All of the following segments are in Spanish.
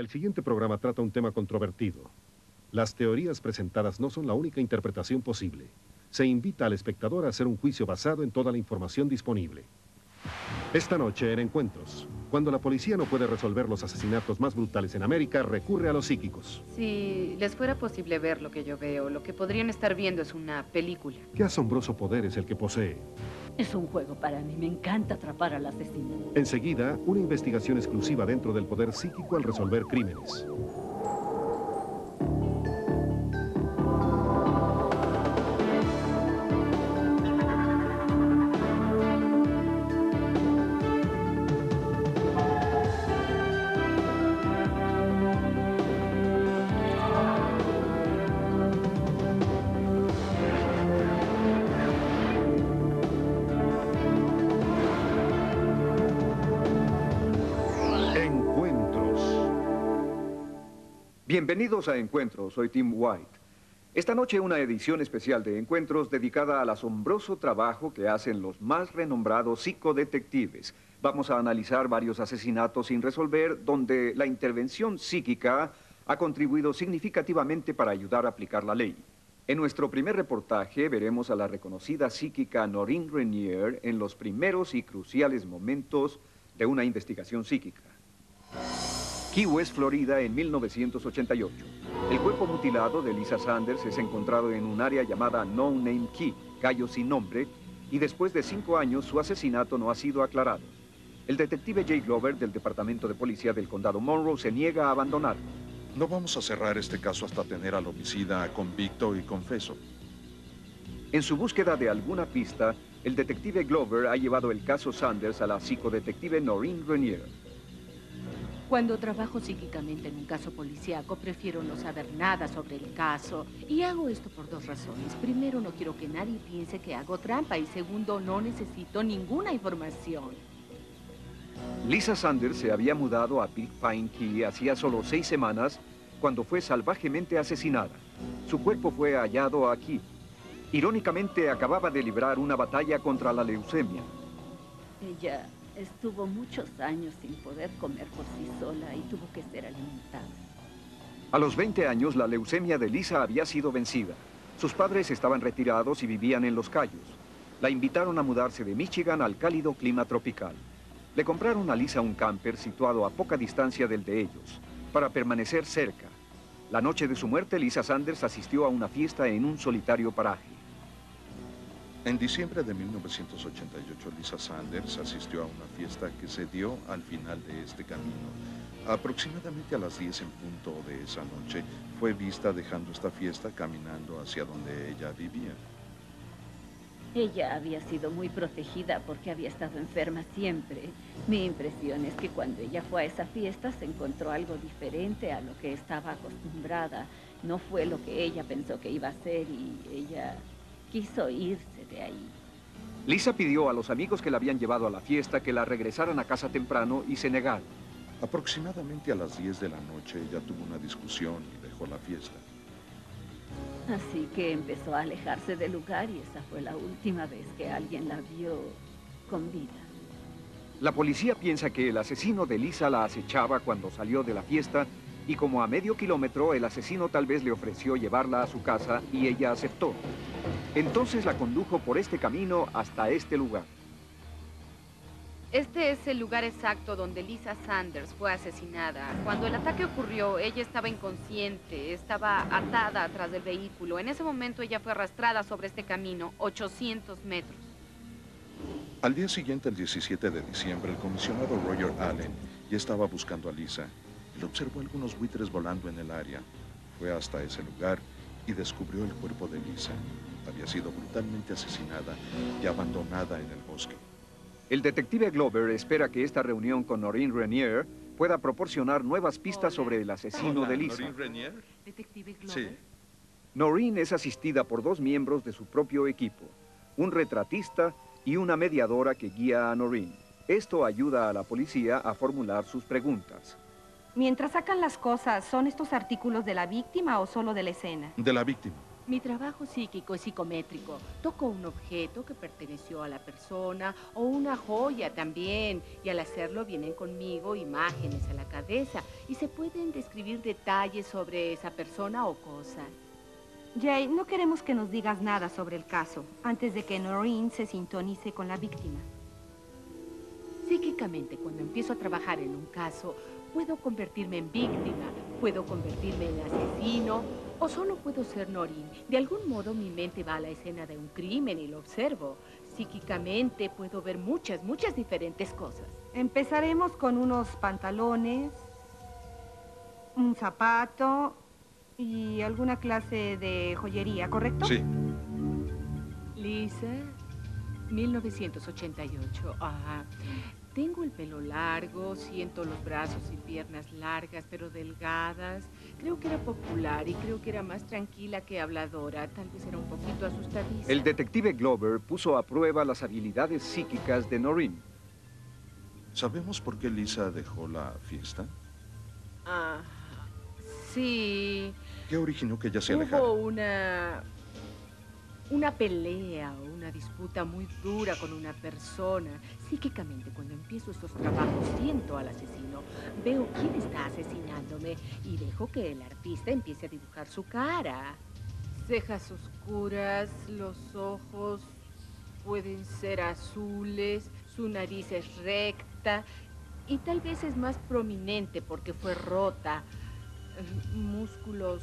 El siguiente programa trata un tema controvertido. Las teorías presentadas no son la única interpretación posible. Se invita al espectador a hacer un juicio basado en toda la información disponible. Esta noche en Encuentros, cuando la policía no puede resolver los asesinatos más brutales en América, recurre a los psíquicos. Si les fuera posible ver lo que yo veo, lo que podrían estar viendo es una película. ¿Qué asombroso poder es el que posee? Es un juego para mí. Me encanta atrapar al asesino. Enseguida, una investigación exclusiva dentro del poder psíquico al resolver crímenes. Bienvenidos a Encuentros, soy Tim White. Esta noche una edición especial de Encuentros dedicada al asombroso trabajo que hacen los más renombrados psicodetectives. Vamos a analizar varios asesinatos sin resolver donde la intervención psíquica ha contribuido significativamente para ayudar a aplicar la ley. En nuestro primer reportaje veremos a la reconocida psíquica Noreen Renier en los primeros y cruciales momentos de una investigación psíquica. Key West, Florida, en 1988. El cuerpo mutilado de Lisa Sanders es encontrado en un área llamada No Name Key, Gallo sin nombre, y después de cinco años su asesinato no ha sido aclarado. El detective Jay Glover del Departamento de Policía del Condado Monroe se niega a abandonarlo. No vamos a cerrar este caso hasta tener al homicida convicto y confeso. En su búsqueda de alguna pista, el detective Glover ha llevado el caso Sanders a la psicodetective Noreen Renier. Cuando trabajo psíquicamente en un caso policíaco, prefiero no saber nada sobre el caso. Y hago esto por dos razones. Primero, no quiero que nadie piense que hago trampa. Y segundo, no necesito ninguna información. Lisa Sanders se había mudado a Big Pine Key hacía solo seis semanas cuando fue salvajemente asesinada. Su cuerpo fue hallado aquí. Irónicamente, acababa de librar una batalla contra la leucemia. Ella estuvo muchos años sin poder comer por sí sola y tuvo que ser alimentada. A los 20 años, la leucemia de Lisa había sido vencida. Sus padres estaban retirados y vivían en Los Cayos. La invitaron a mudarse de Michigan al cálido clima tropical. Le compraron a Lisa un camper situado a poca distancia del de ellos, para permanecer cerca. La noche de su muerte, Lisa Sanders asistió a una fiesta en un solitario paraje. En diciembre de 1988, Lisa Sanders asistió a una fiesta que se dio al final de este camino. Aproximadamente a las 10 en punto de esa noche, fue vista dejando esta fiesta caminando hacia donde ella vivía. Ella había sido muy protegida porque había estado enferma siempre. Mi impresión es que cuando ella fue a esa fiesta se encontró algo diferente a lo que estaba acostumbrada. No fue lo que ella pensó que iba a ser y ella quiso irse de ahí. Lisa pidió a los amigos que la habían llevado a la fiesta que la regresaran a casa temprano y se negaron. Aproximadamente a las 10 de la noche, ella tuvo una discusión y dejó la fiesta. Así que empezó a alejarse del lugar y esa fue la última vez que alguien la vio con vida. La policía piensa que el asesino de Lisa la acechaba cuando salió de la fiesta y como a medio kilómetro el asesino tal vez le ofreció llevarla a su casa y ella aceptó. Entonces la condujo por este camino hasta este lugar. Este es el lugar exacto donde Lisa Sanders fue asesinada. Cuando el ataque ocurrió, ella estaba inconsciente, estaba atada atrás del vehículo. En ese momento ella fue arrastrada sobre este camino, 800 metros. Al día siguiente, el 17 de diciembre, el comisionado Roger Allen ya estaba buscando a Lisa. Él observó algunos buitres volando en el área. Fue hasta ese lugar y descubrió el cuerpo de Lisa. Había sido brutalmente asesinada y abandonada en el bosque. El detective Glover espera que esta reunión con Noreen Renier pueda proporcionar nuevas pistas sobre el asesino de Lisa. ¿Detective Glover? Sí. Noreen es asistida por dos miembros de su propio equipo, un retratista y una mediadora que guía a Noreen. Esto ayuda a la policía a formular sus preguntas. Mientras sacan las cosas, ¿son estos artículos de la víctima o solo de la escena? De la víctima. Mi trabajo psíquico es psicométrico. Toco un objeto que perteneció a la persona o una joya también. Y al hacerlo vienen conmigo imágenes a la cabeza y se pueden describir detalles sobre esa persona o cosa. Jay, no queremos que nos digas nada sobre el caso antes de que Noreen se sintonice con la víctima. Psíquicamente, cuando empiezo a trabajar en un caso, puedo convertirme en víctima, puedo convertirme en asesino o solo puedo ser Norin. De algún modo mi mente va a la escena de un crimen y lo observo. Psíquicamente puedo ver muchas, muchas diferentes cosas. Empezaremos con unos pantalones, un zapato y alguna clase de joyería, ¿correcto? Sí. Lisa, 1988. Ajá. Tengo el pelo largo, siento los brazos y piernas largas pero delgadas. Creo que era popular y creo que era más tranquila que habladora. Tal vez era un poquito asustadiza. El detective Glover puso a prueba las habilidades psíquicas de Noreen. ¿Sabemos por qué Lisa dejó la fiesta? Ah, sí. ¿Qué originó que ella se alejara? Hubo una... Una pelea o una disputa muy dura con una persona. Psíquicamente, cuando empiezo estos trabajos, siento al asesino. Veo quién está asesinándome y dejo que el artista empiece a dibujar su cara. Cejas oscuras, los ojos pueden ser azules, su nariz es recta y tal vez es más prominente porque fue rota. Músculos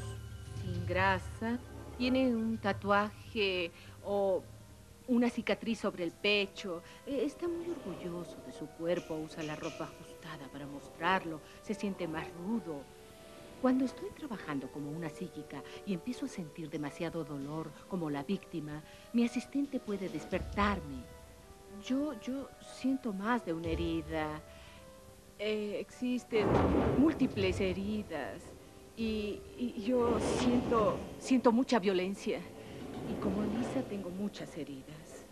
sin grasa, tiene un tatuaje o una cicatriz sobre el pecho. Eh, Está muy orgulloso de su cuerpo, usa la ropa ajustada para mostrarlo, se siente más rudo. Cuando estoy trabajando como una psíquica y empiezo a sentir demasiado dolor como la víctima, mi asistente puede despertarme. Yo, yo siento más de una herida. Eh, existen múltiples heridas y, y yo siento, siento mucha violencia. Y como Lisa tengo muchas heridas.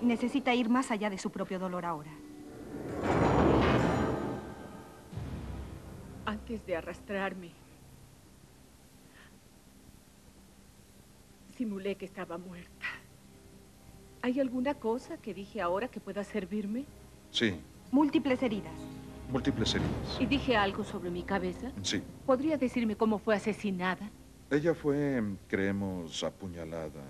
Necesita ir más allá de su propio dolor ahora. Antes de arrastrarme, simulé que estaba muerta. ¿Hay alguna cosa que dije ahora que pueda servirme? Sí, Múltiples heridas. Múltiples heridas. ¿Y dije algo sobre mi cabeza? Sí. ¿Podría decirme cómo fue asesinada? Ella fue, creemos, apuñalada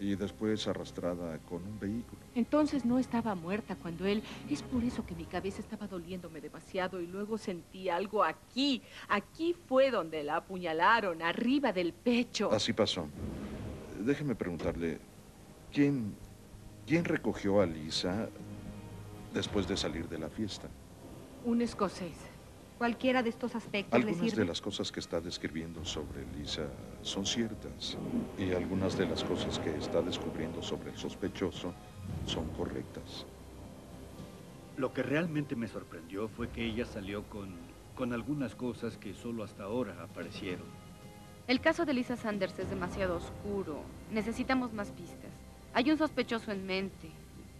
y después arrastrada con un vehículo. Entonces no estaba muerta cuando él... Es por eso que mi cabeza estaba doliéndome demasiado y luego sentí algo aquí. Aquí fue donde la apuñalaron, arriba del pecho. Así pasó. Déjeme preguntarle, ¿quién, quién recogió a Lisa después de salir de la fiesta? Un escocés. Cualquiera de estos aspectos le Algunas sirve. de las cosas que está describiendo sobre Lisa son ciertas y algunas de las cosas que está descubriendo sobre el sospechoso son correctas. Lo que realmente me sorprendió fue que ella salió con, con algunas cosas que solo hasta ahora aparecieron. El caso de Lisa Sanders es demasiado oscuro. Necesitamos más pistas. Hay un sospechoso en mente.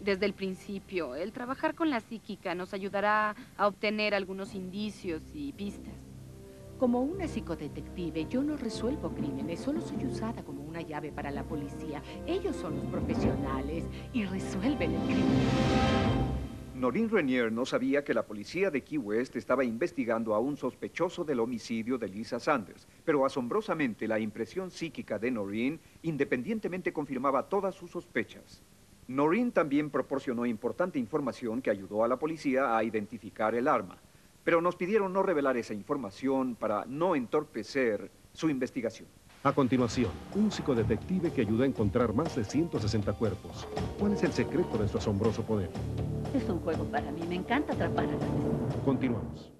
Desde el principio, el trabajar con la psíquica nos ayudará a obtener algunos indicios y pistas. Como una psicodetective, yo no resuelvo crímenes, solo soy usada como una llave para la policía. Ellos son los profesionales y resuelven el crimen. Noreen Renier no sabía que la policía de Key West estaba investigando a un sospechoso del homicidio de Lisa Sanders, pero asombrosamente la impresión psíquica de Noreen independientemente confirmaba todas sus sospechas. Noreen también proporcionó importante información que ayudó a la policía a identificar el arma, pero nos pidieron no revelar esa información para no entorpecer su investigación. A continuación, un psicodetective que ayudó a encontrar más de 160 cuerpos. ¿Cuál es el secreto de su asombroso poder? Es un juego para mí. Me encanta atrapar a la. Continuamos.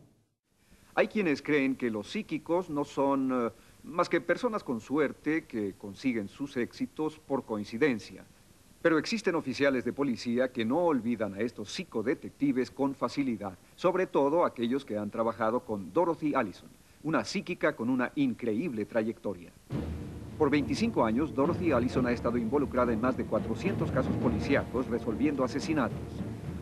Hay quienes creen que los psíquicos no son eh, más que personas con suerte que consiguen sus éxitos por coincidencia. Pero existen oficiales de policía que no olvidan a estos psicodetectives con facilidad, sobre todo aquellos que han trabajado con Dorothy Allison, una psíquica con una increíble trayectoria. Por 25 años, Dorothy Allison ha estado involucrada en más de 400 casos policíacos resolviendo asesinatos.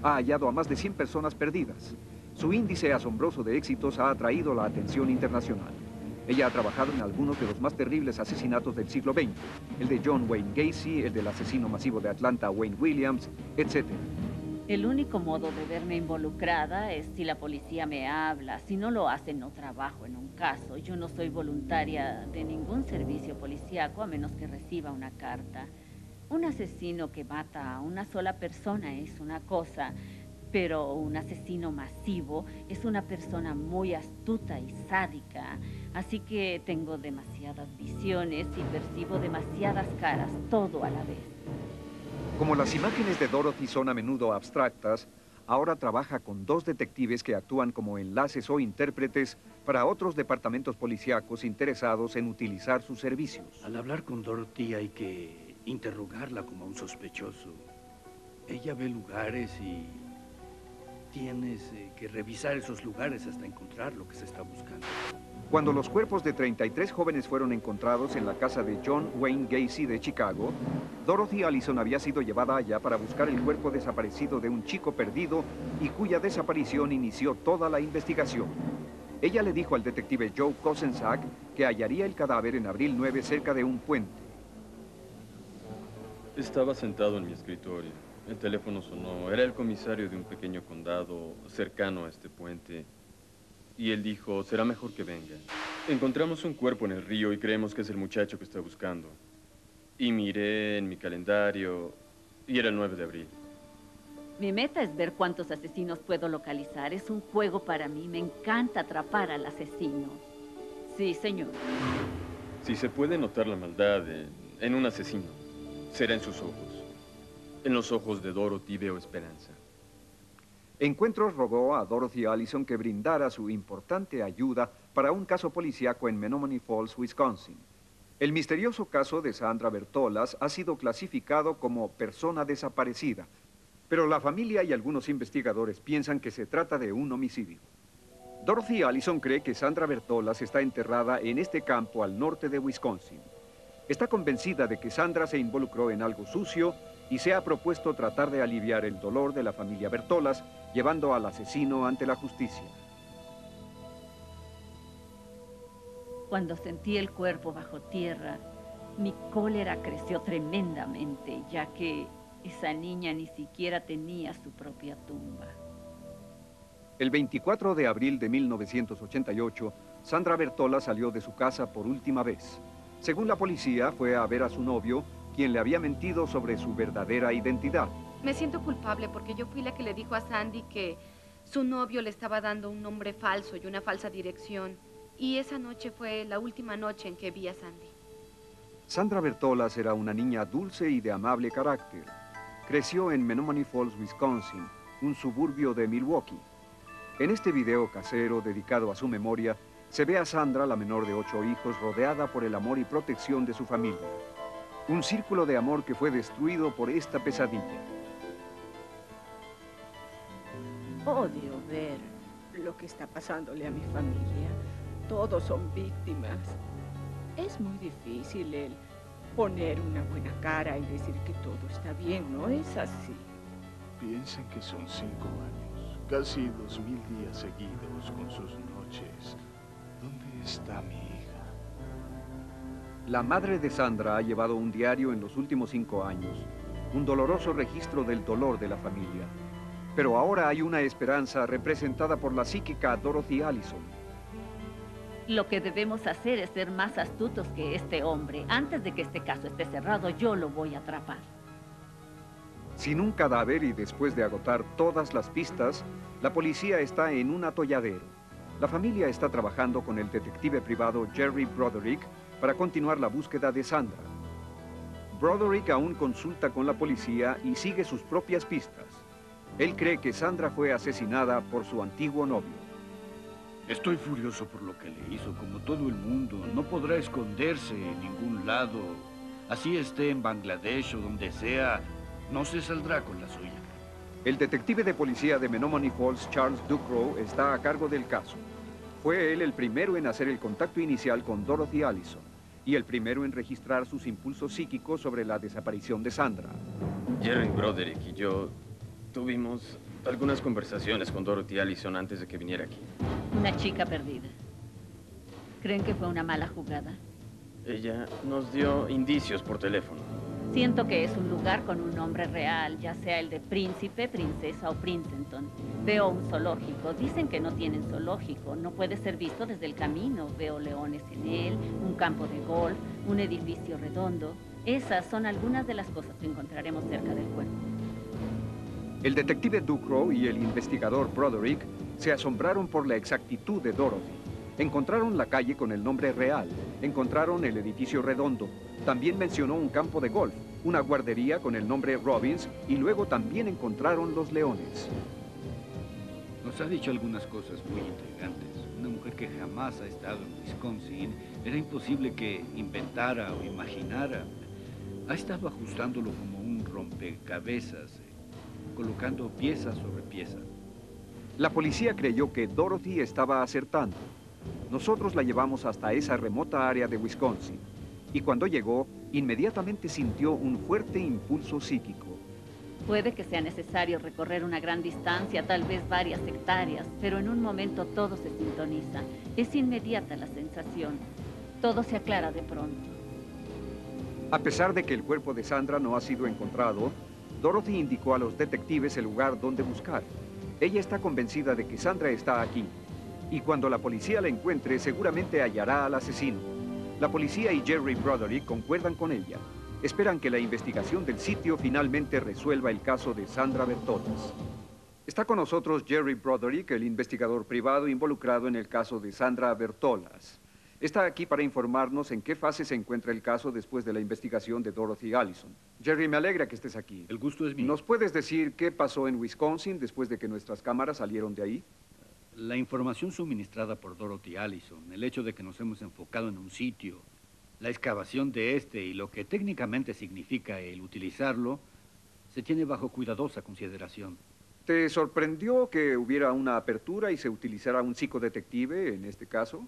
Ha hallado a más de 100 personas perdidas. Su índice asombroso de éxitos ha atraído la atención internacional. Ella ha trabajado en algunos de los más terribles asesinatos del siglo XX, el de John Wayne Gacy, el del asesino masivo de Atlanta Wayne Williams, etc. El único modo de verme involucrada es si la policía me habla. Si no lo hace, no trabajo en un caso. Yo no soy voluntaria de ningún servicio policíaco a menos que reciba una carta. Un asesino que mata a una sola persona es una cosa, pero un asesino masivo es una persona muy astuta y sádica. Así que tengo demasiadas visiones y percibo demasiadas caras, todo a la vez. Como las imágenes de Dorothy son a menudo abstractas, ahora trabaja con dos detectives que actúan como enlaces o intérpretes para otros departamentos policíacos interesados en utilizar sus servicios. Al hablar con Dorothy hay que interrogarla como un sospechoso. Ella ve lugares y tienes eh, que revisar esos lugares hasta encontrar lo que se está buscando. Cuando los cuerpos de 33 jóvenes fueron encontrados en la casa de John Wayne Gacy de Chicago, Dorothy Allison había sido llevada allá para buscar el cuerpo desaparecido de un chico perdido y cuya desaparición inició toda la investigación. Ella le dijo al detective Joe Kosensack que hallaría el cadáver en abril 9 cerca de un puente. Estaba sentado en mi escritorio. El teléfono sonó. Era el comisario de un pequeño condado cercano a este puente. Y él dijo, será mejor que venga. Encontramos un cuerpo en el río y creemos que es el muchacho que está buscando. Y miré en mi calendario y era el 9 de abril. Mi meta es ver cuántos asesinos puedo localizar. Es un juego para mí. Me encanta atrapar al asesino. Sí, señor. Si se puede notar la maldad en, en un asesino, será en sus ojos. En los ojos de Dorothy veo esperanza. Encuentros rogó a Dorothy Allison que brindara su importante ayuda para un caso policíaco en Menomonee Falls, Wisconsin. El misterioso caso de Sandra Bertolas ha sido clasificado como persona desaparecida, pero la familia y algunos investigadores piensan que se trata de un homicidio. Dorothy Allison cree que Sandra Bertolas está enterrada en este campo al norte de Wisconsin. Está convencida de que Sandra se involucró en algo sucio y se ha propuesto tratar de aliviar el dolor de la familia Bertolas llevando al asesino ante la justicia. Cuando sentí el cuerpo bajo tierra, mi cólera creció tremendamente, ya que esa niña ni siquiera tenía su propia tumba. El 24 de abril de 1988, Sandra Bertola salió de su casa por última vez. Según la policía, fue a ver a su novio, quien le había mentido sobre su verdadera identidad. Me siento culpable porque yo fui la que le dijo a Sandy que su novio le estaba dando un nombre falso y una falsa dirección. Y esa noche fue la última noche en que vi a Sandy. Sandra Bertolas era una niña dulce y de amable carácter. Creció en Menomonee Falls, Wisconsin, un suburbio de Milwaukee. En este video casero dedicado a su memoria, se ve a Sandra, la menor de ocho hijos, rodeada por el amor y protección de su familia. Un círculo de amor que fue destruido por esta pesadilla. Odio ver lo que está pasándole a mi familia. Todos son víctimas. Es muy difícil el poner una buena cara y decir que todo está bien, ¿no es así? Piensen que son cinco años, casi dos mil días seguidos con sus noches. ¿Dónde está mi hija? La madre de Sandra ha llevado un diario en los últimos cinco años, un doloroso registro del dolor de la familia. Pero ahora hay una esperanza representada por la psíquica Dorothy Allison. Lo que debemos hacer es ser más astutos que este hombre. Antes de que este caso esté cerrado, yo lo voy a atrapar. Sin un cadáver y después de agotar todas las pistas, la policía está en un atolladero. La familia está trabajando con el detective privado Jerry Broderick para continuar la búsqueda de Sandra. Broderick aún consulta con la policía y sigue sus propias pistas. Él cree que Sandra fue asesinada por su antiguo novio. Estoy furioso por lo que le hizo, como todo el mundo. No podrá esconderse en ningún lado. Así esté en Bangladesh o donde sea, no se saldrá con la suya. El detective de policía de Menomonee Falls, Charles Ducrow, está a cargo del caso. Fue él el primero en hacer el contacto inicial con Dorothy Allison y el primero en registrar sus impulsos psíquicos sobre la desaparición de Sandra. Jerry Broderick y yo tuvimos algunas conversaciones con Dorothy Allison antes de que viniera aquí. Una chica perdida. ¿Creen que fue una mala jugada? Ella nos dio indicios por teléfono. Siento que es un lugar con un nombre real, ya sea el de príncipe, princesa o Princeton. Veo un zoológico. Dicen que no tienen zoológico. No puede ser visto desde el camino. Veo leones en él, un campo de golf, un edificio redondo. Esas son algunas de las cosas que encontraremos cerca del cuerpo. El detective Ducrow y el investigador Broderick se asombraron por la exactitud de Dorothy. Encontraron la calle con el nombre real, encontraron el edificio redondo, también mencionó un campo de golf, una guardería con el nombre Robbins y luego también encontraron los leones. Nos ha dicho algunas cosas muy intrigantes. Una mujer que jamás ha estado en Wisconsin. Era imposible que inventara o imaginara. Ha estado ajustándolo como un rompecabezas, eh, colocando pieza sobre pieza. La policía creyó que Dorothy estaba acertando. Nosotros la llevamos hasta esa remota área de Wisconsin. Y cuando llegó, inmediatamente sintió un fuerte impulso psíquico. Puede que sea necesario recorrer una gran distancia, tal vez varias hectáreas, pero en un momento todo se sintoniza. Es inmediata la sensación. Todo se aclara de pronto. A pesar de que el cuerpo de Sandra no ha sido encontrado, Dorothy indicó a los detectives el lugar donde buscar. Ella está convencida de que Sandra está aquí, y cuando la policía la encuentre seguramente hallará al asesino. La policía y Jerry Broderick concuerdan con ella. Esperan que la investigación del sitio finalmente resuelva el caso de Sandra Bertolas. Está con nosotros Jerry Broderick, el investigador privado involucrado en el caso de Sandra Bertolas. Está aquí para informarnos en qué fase se encuentra el caso después de la investigación de Dorothy Allison. Jerry, me alegra que estés aquí. El gusto es mío. ¿Nos puedes decir qué pasó en Wisconsin después de que nuestras cámaras salieron de ahí? La información suministrada por Dorothy Allison, el hecho de que nos hemos enfocado en un sitio, la excavación de este y lo que técnicamente significa el utilizarlo, se tiene bajo cuidadosa consideración. ¿Te sorprendió que hubiera una apertura y se utilizara un psicodetective en este caso?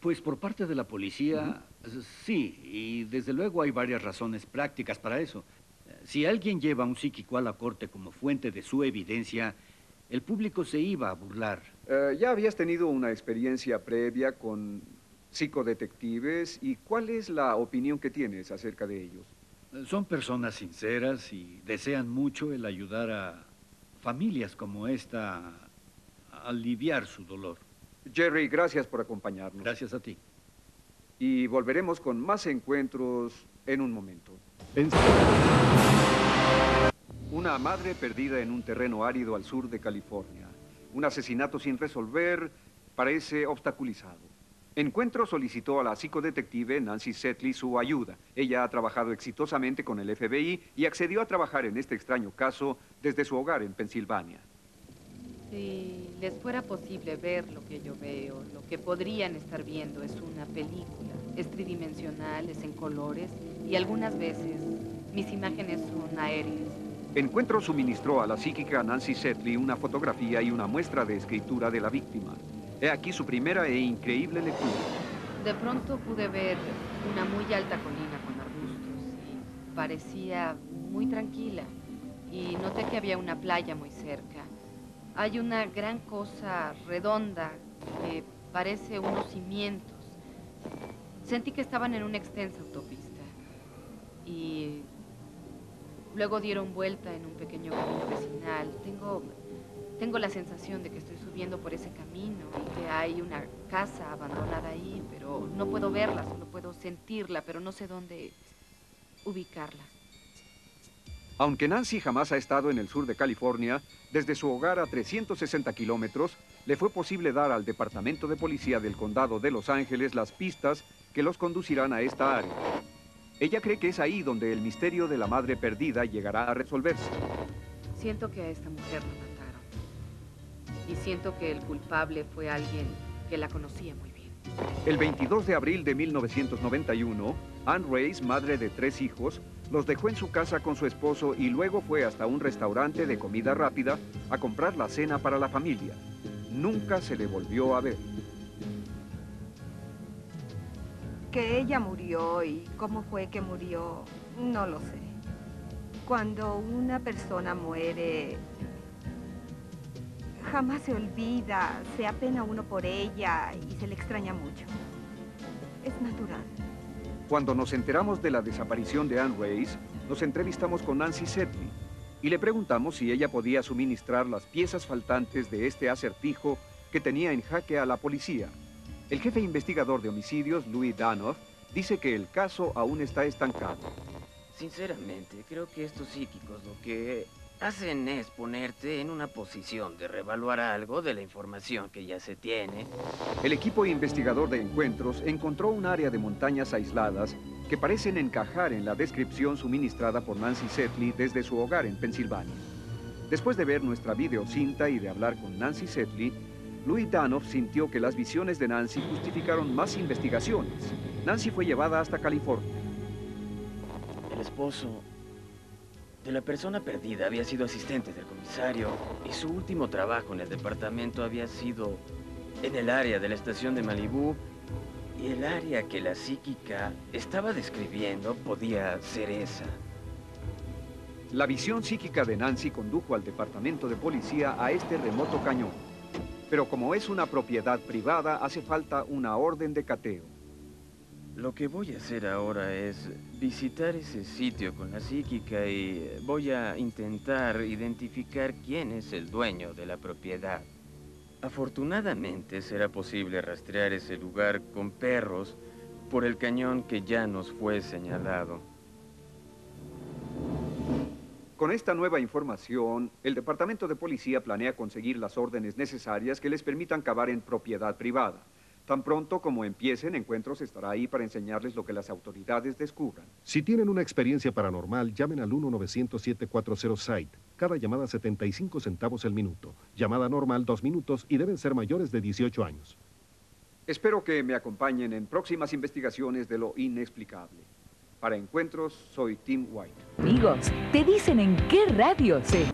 Pues por parte de la policía, sí, y desde luego hay varias razones prácticas para eso. Si alguien lleva a un psíquico a la corte como fuente de su evidencia, el público se iba a burlar. Eh, ya habías tenido una experiencia previa con psicodetectives y ¿cuál es la opinión que tienes acerca de ellos? Son personas sinceras y desean mucho el ayudar a familias como esta a aliviar su dolor. Jerry, gracias por acompañarnos. Gracias a ti. Y volveremos con más encuentros en un momento. Una madre perdida en un terreno árido al sur de California. Un asesinato sin resolver parece obstaculizado. Encuentro solicitó a la psicodetective Nancy Setley su ayuda. Ella ha trabajado exitosamente con el FBI y accedió a trabajar en este extraño caso desde su hogar en Pensilvania. Si les fuera posible ver lo que yo veo, lo que podrían estar viendo es una película. Es tridimensional, es en colores y algunas veces mis imágenes son aéreas. Encuentro suministró a la psíquica Nancy Setley una fotografía y una muestra de escritura de la víctima. He aquí su primera e increíble lectura. De pronto pude ver una muy alta colina con arbustos y parecía muy tranquila. Y noté que había una playa muy cerca. Hay una gran cosa redonda que parece unos cimientos. Sentí que estaban en una extensa autopista. Y luego dieron vuelta en un pequeño camino vecinal. Tengo, tengo la sensación de que estoy subiendo por ese camino y que hay una casa abandonada ahí, pero no puedo verla, solo puedo sentirla, pero no sé dónde ubicarla. Aunque Nancy jamás ha estado en el sur de California, desde su hogar a 360 kilómetros, le fue posible dar al Departamento de Policía del Condado de Los Ángeles las pistas que los conducirán a esta área. Ella cree que es ahí donde el misterio de la madre perdida llegará a resolverse. Siento que a esta mujer la mataron. Y siento que el culpable fue alguien que la conocía muy bien. El 22 de abril de 1991, Anne Reyes, madre de tres hijos, los dejó en su casa con su esposo y luego fue hasta un restaurante de comida rápida a comprar la cena para la familia. Nunca se le volvió a ver. Que ella murió y cómo fue que murió, no lo sé. Cuando una persona muere, Jamás se olvida, se apena uno por ella y se le extraña mucho. Es natural. Cuando nos enteramos de la desaparición de Anne Race, nos entrevistamos con Nancy Setley y le preguntamos si ella podía suministrar las piezas faltantes de este acertijo que tenía en jaque a la policía. El jefe investigador de homicidios, Louis Danoff, dice que el caso aún está estancado. Sinceramente, creo que estos psíquicos lo que hacen es ponerte en una posición de revaluar algo de la información que ya se tiene. El equipo investigador de encuentros encontró un área de montañas aisladas que parecen encajar en la descripción suministrada por Nancy Setley desde su hogar en Pensilvania. Después de ver nuestra videocinta y de hablar con Nancy Setley, Louis Danoff sintió que las visiones de Nancy justificaron más investigaciones. Nancy fue llevada hasta California. El esposo de la persona perdida había sido asistente del comisario y su último trabajo en el departamento había sido en el área de la estación de Malibú y el área que la psíquica estaba describiendo podía ser esa. La visión psíquica de Nancy condujo al departamento de policía a este remoto cañón. Pero como es una propiedad privada, hace falta una orden de cateo. Lo que voy a hacer ahora es visitar ese sitio con la psíquica y voy a intentar identificar quién es el dueño de la propiedad. Afortunadamente será posible rastrear ese lugar con perros por el cañón que ya nos fue señalado. Con esta nueva información, el Departamento de Policía planea conseguir las órdenes necesarias que les permitan cavar en propiedad privada. Tan pronto como empiecen, Encuentros estará ahí para enseñarles lo que las autoridades descubran. Si tienen una experiencia paranormal, llamen al 1-900-740-SITE. Cada llamada 75 centavos el minuto. Llamada normal 2 minutos y deben ser mayores de 18 años. Espero que me acompañen en próximas investigaciones de lo inexplicable. Para Encuentros, soy Tim White. Amigos, te dicen en qué radio se